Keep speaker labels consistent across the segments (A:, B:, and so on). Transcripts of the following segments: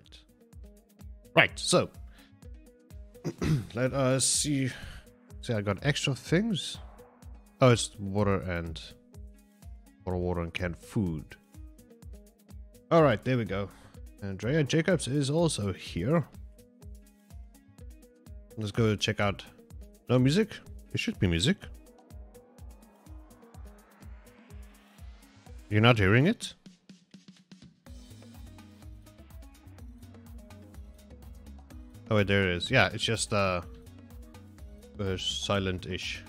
A: right. Right, so. let us see. See, I got extra things. Oh, it's water and. Water, water, and canned food. Alright, there we go. Andrea Jacobs is also here. Let's go check out. No music? There should be music. You're not hearing it? Oh, wait, there it is. Yeah, it's just uh, uh silent-ish.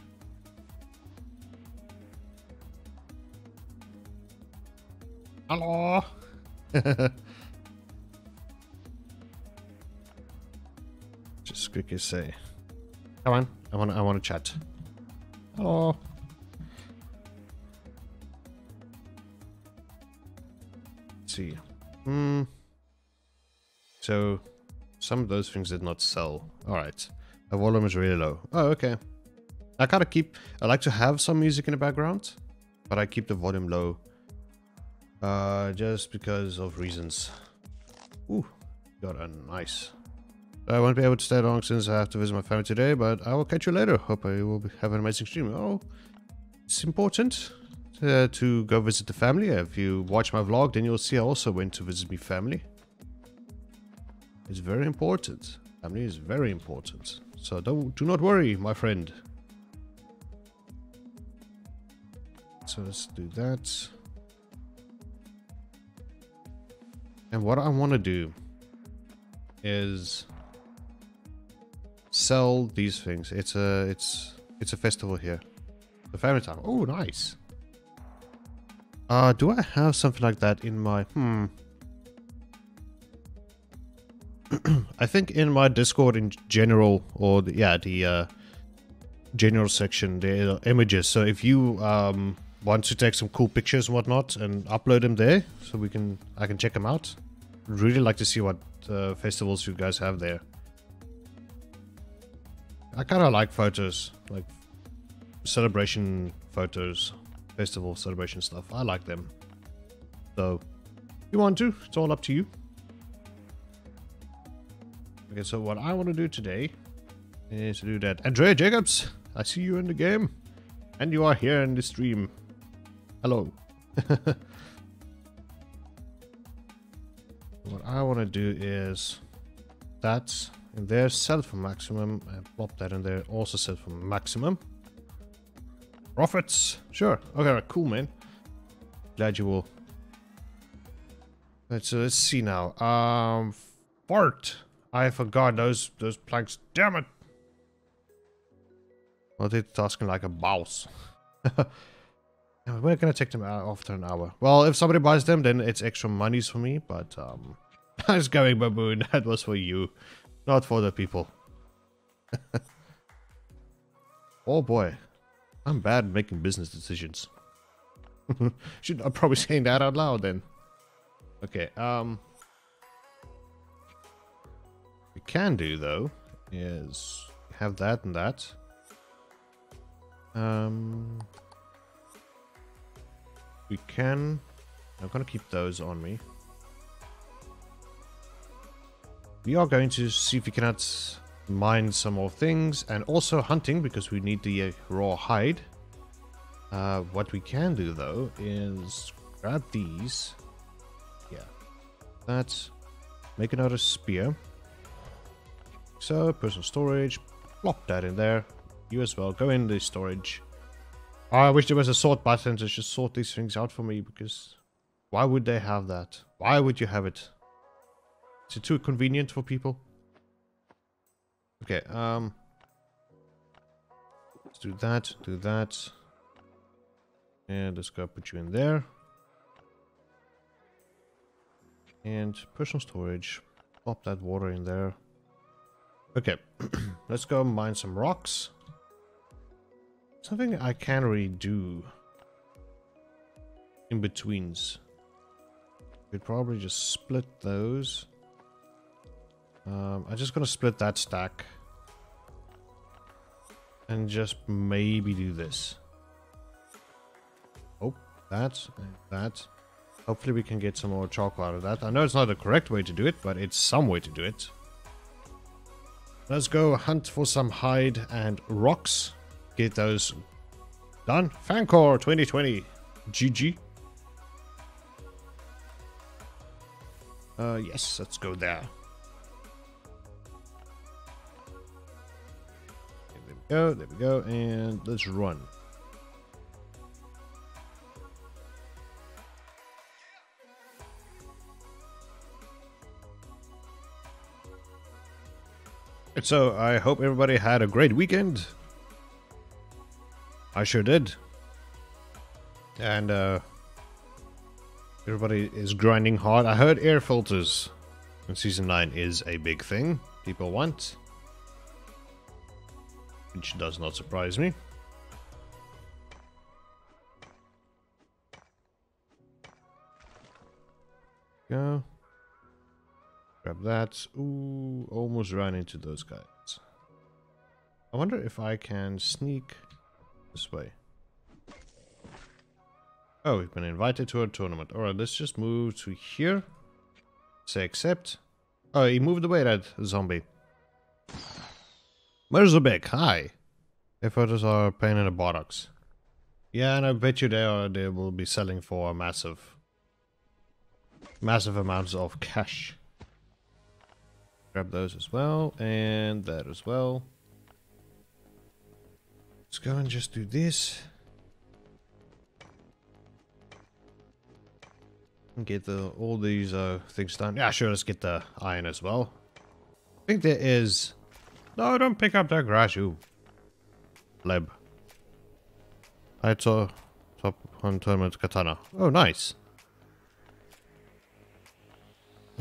A: Hello. just quickly say, come on, I want, I want to chat. Hello. Let's see. Hmm. So some of those things did not sell. Alright. The volume is really low. Oh, okay. I kind of keep... I like to have some music in the background. But I keep the volume low. Uh, just because of reasons. Ooh. Got a nice... I won't be able to stay long since I have to visit my family today, but I will catch you later. Hope I will have an amazing stream. Oh, it's important uh, to go visit the family. If you watch my vlog, then you'll see I also went to visit my family. It's very important. Family is very important. So don't do not worry, my friend. So let's do that. And what I want to do is sell these things. It's a it's it's a festival here. The family time. Oh, nice. Uh, do I have something like that in my hmm? I think in my Discord in general, or the, yeah, the uh, general section, there are images. So if you um, want to take some cool pictures and whatnot and upload them there, so we can I can check them out. Really like to see what uh, festivals you guys have there. I kind of like photos, like celebration photos, festival celebration stuff. I like them. So, if you want to, it's all up to you. Okay, so what I want to do today is to do that. Andrea Jacobs, I see you in the game. And you are here in the stream. Hello. what I want to do is that in there, sell for maximum, and pop that in there, also sell for maximum. Profits, sure. Okay, cool, man. Glad you will. Let's, uh, let's see now. Um, fart. I forgot those those planks. Damn it! Multitasking like a boss. We're gonna take them out after an hour. Well, if somebody buys them, then it's extra monies for me. But um, I was going baboon. That was for you, not for the people. oh boy, I'm bad at making business decisions. Should I'm probably saying that out loud then. Okay. Um we can do, though, is have that and that. Um, we can... I'm to keep those on me. We are going to see if we cannot mine some more things and also hunting because we need the uh, raw hide. Uh, what we can do though is grab these. Yeah. That. Make another spear. So, personal storage, plop that in there. You as well, go in the storage. Oh, I wish there was a sort button to just sort these things out for me, because why would they have that? Why would you have it? Is it too convenient for people? Okay, um... Let's do that, do that. And let's go put you in there. And personal storage. Pop that water in there. Okay, let's go mine some rocks. Something I can really do in betweens. We'd probably just split those. Um, I'm just gonna split that stack. And just maybe do this. Oh, that, that. Hopefully we can get some more charcoal out of that. I know it's not the correct way to do it, but it's some way to do it. Let's go hunt for some hide and rocks. Get those done. Fancor 2020. GG. Uh, yes, let's go there. There we go, there we go, and let's run. So, I hope everybody had a great weekend. I sure did. And, uh, everybody is grinding hard. I heard air filters in Season 9 is a big thing people want. Which does not surprise me. Go. Grab that. Ooh, almost ran into those guys. I wonder if I can sneak this way. Oh, we've been invited to a tournament. Alright, let's just move to here. Say accept. Oh, he moved away, that zombie. Big? Hi. Their photos are a pain in the buttocks. Yeah, and I bet you they are they will be selling for massive massive amounts of cash. Grab those as well, and that as well. Let's go and just do this. And get the all these uh, things done. Yeah, sure, let's get the iron as well. I think there is... No, don't pick up that grass, you. Leb. I saw top one tournament katana. Oh, nice.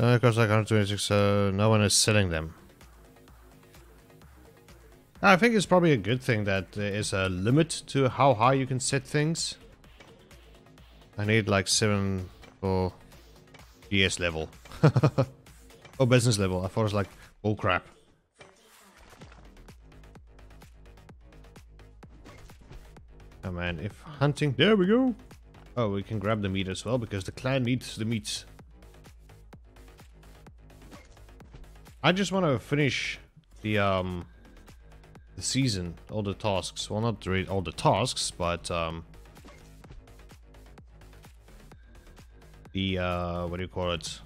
A: Uh, it costs like 126, so no one is selling them. I think it's probably a good thing that there is a limit to how high you can set things. I need like 7 for BS level. oh, business level. I thought it was like, oh crap. Oh man, if hunting... There we go! Oh, we can grab the meat as well, because the clan needs the meat. I just want to finish the um the season, all the tasks. Well, not all the tasks, but um the uh what do you call it?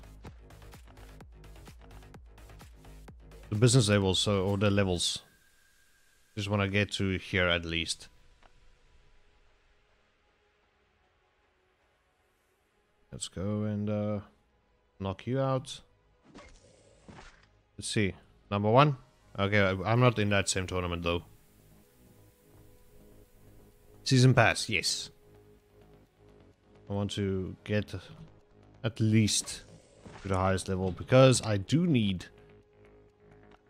A: The business levels, so or the levels. Just want to get to here at least. Let's go and uh knock you out. Let's see. Number one? Okay, I'm not in that same tournament though. Season pass, yes. I want to get at least to the highest level because I do need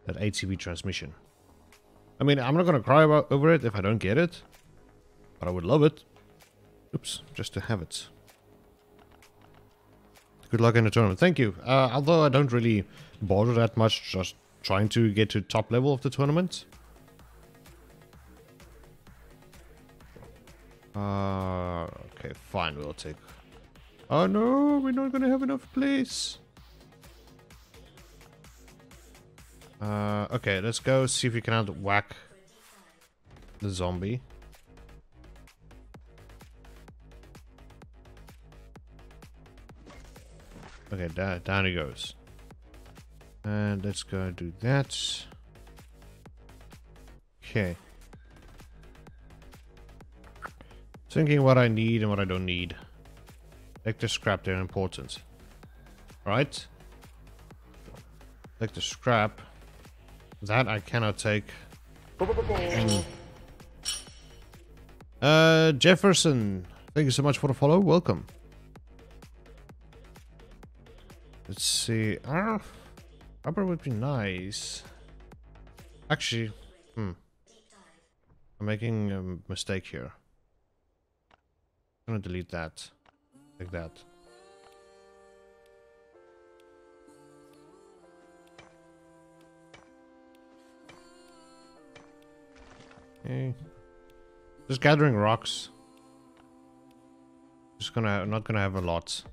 A: that ATV transmission. I mean, I'm not going to cry about over it if I don't get it, but I would love it. Oops, just to have it. Good luck in the tournament. Thank you. Uh, although I don't really bother that much, just trying to get to top level of the tournament. Uh, okay, fine, we'll take... Oh no, we're not gonna have enough place. Uh, okay, let's go see if we can whack the zombie. Okay, down, down he goes. And let's go do that. Okay. Thinking what I need and what I don't need. Like the scrap, they're important. Right? Like the scrap. That I cannot take. Uh, Jefferson, thank you so much for the follow. Welcome. Let's see. Ah, rubber would be nice. Actually, hmm. I'm making a mistake here. I'm gonna delete that. Like that. Okay. Just gathering rocks. Just gonna, not gonna have a lot.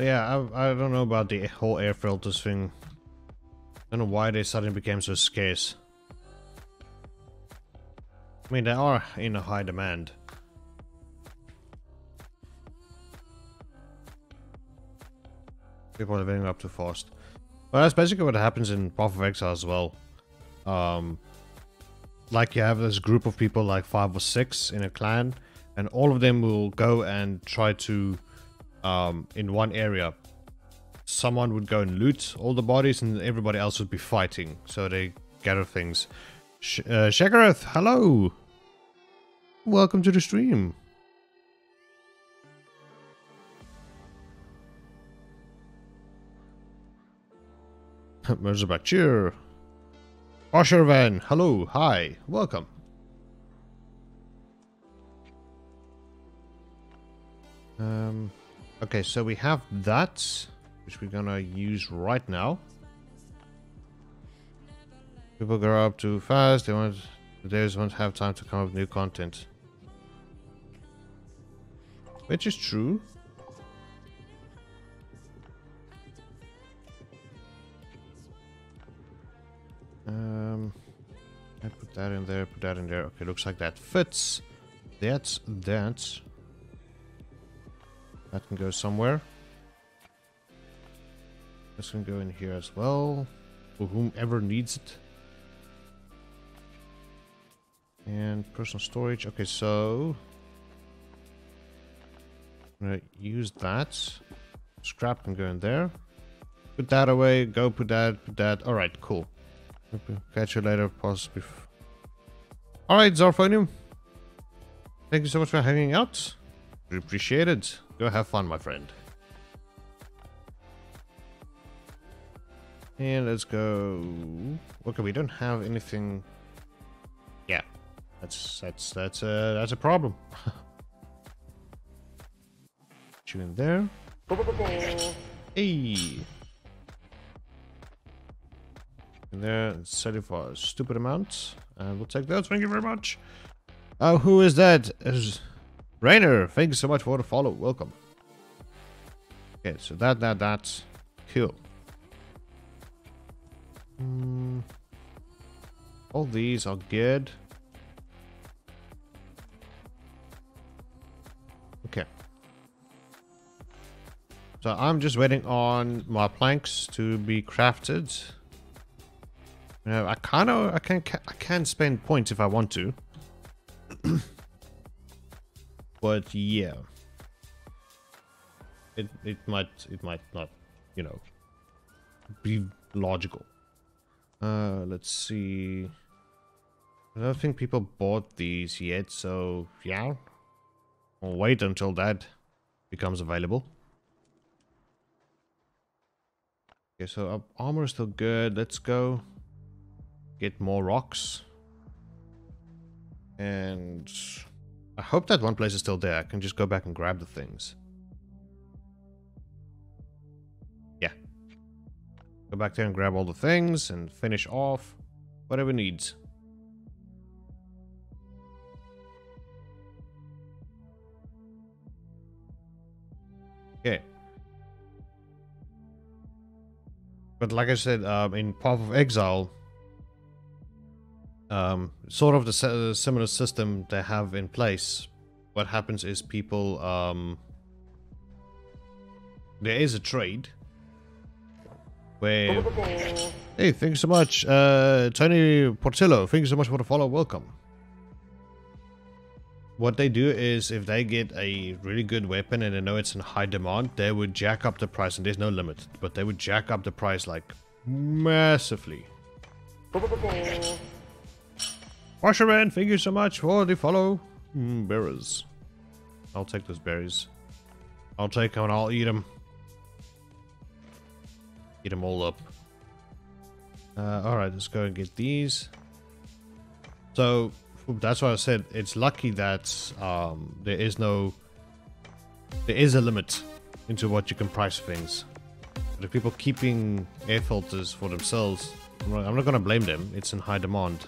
A: Yeah, I, I don't know about the whole air filters thing. I don't know why they suddenly became so scarce. I mean, they are in a high demand. People are living up too fast. Well, that's basically what happens in Path of Exile as well. Um, like you have this group of people, like five or six in a clan, and all of them will go and try to, um, in one area, someone would go and loot all the bodies, and everybody else would be fighting. So they gather things. Sh uh, Shagareth, hello! Welcome to the stream. Merzabak, cheer. Oshervan, hello, hi, welcome. Um, okay, so we have that, which we're gonna use right now. People grow up too fast, they want, they just won't have time to come up with new content. Which is true. Um, I put that in there, put that in there. Okay, looks like that fits. That's that. That can go somewhere. This can go in here as well. For whomever needs it. And personal storage. Okay, so... I'm gonna use that. Scrap can go in there. Put that away. Go put that, put that. Alright, cool. Catch you later, possibly. Alright, Zarphonium. Thank you so much for hanging out. We appreciate it. Go have fun, my friend. And let's go. Okay, we don't have anything. Yeah, that's that's that's a that's a problem. You in there. Hey. In there, sell it for a stupid amount. And we'll take those. Thank you very much. Oh, who is that? Is Rainer, thank you so much for the follow. Welcome. Okay, so that, that, that's cool. Mm. All these are good. Okay. So I'm just waiting on my planks to be crafted. You know, I kind of, I can, I can spend points if I want to. but yeah, it it might it might not, you know, be logical. Uh, let's see. I don't think people bought these yet, so yeah, I'll wait until that becomes available. Okay, so our armor is still good. Let's go get more rocks. And I hope that one place is still there. I can just go back and grab the things. Yeah. Go back there and grab all the things and finish off whatever needs. Okay. But like I said, um, in Path of Exile, um, sort of the similar system they have in place. What happens is people, um, there is a trade where, hey, thanks so much, uh, Tony Portillo, thank you so much for the follow, welcome. What they do is if they get a really good weapon and they know it's in high demand, they would jack up the price, and there's no limit, but they would jack up the price like massively. Washerman, thank you so much for the follow. Mm, berries. I'll take those berries. I'll take them and I'll eat them. Eat them all up. Uh, Alright, let's go and get these. So, that's why I said it's lucky that um, there is no... There is a limit into what you can price things. But if people keeping air filters for themselves, I'm not, I'm not going to blame them. It's in high demand.